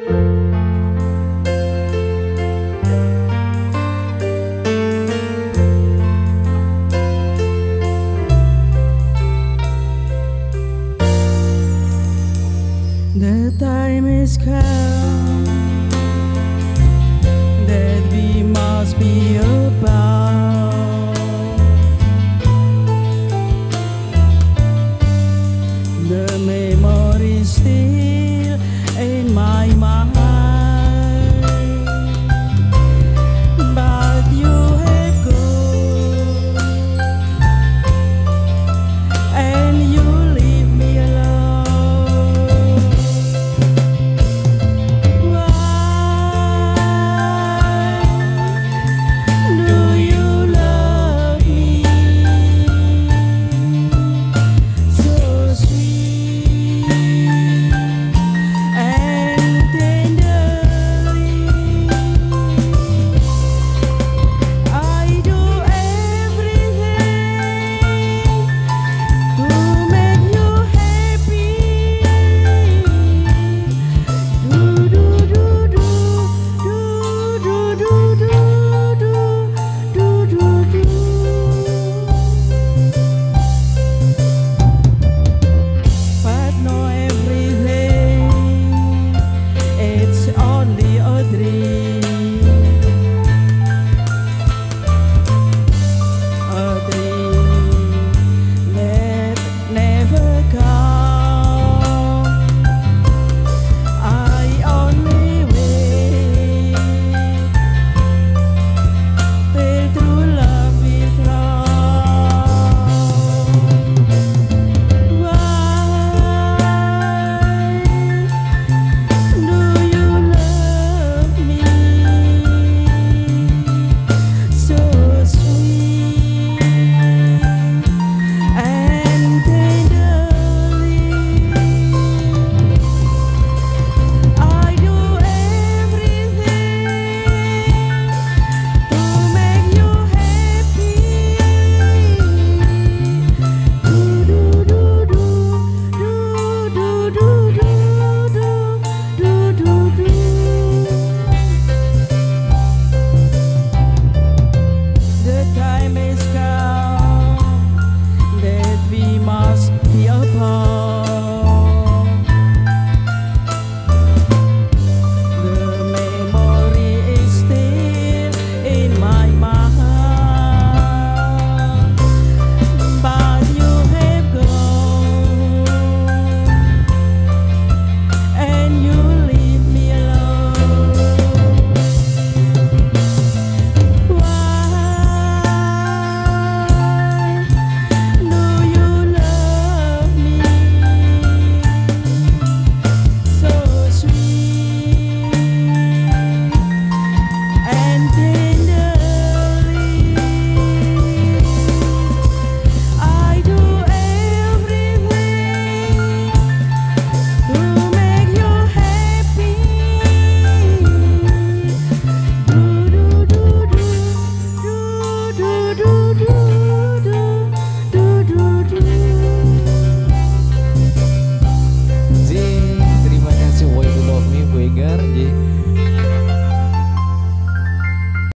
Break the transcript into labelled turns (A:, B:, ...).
A: The time is come my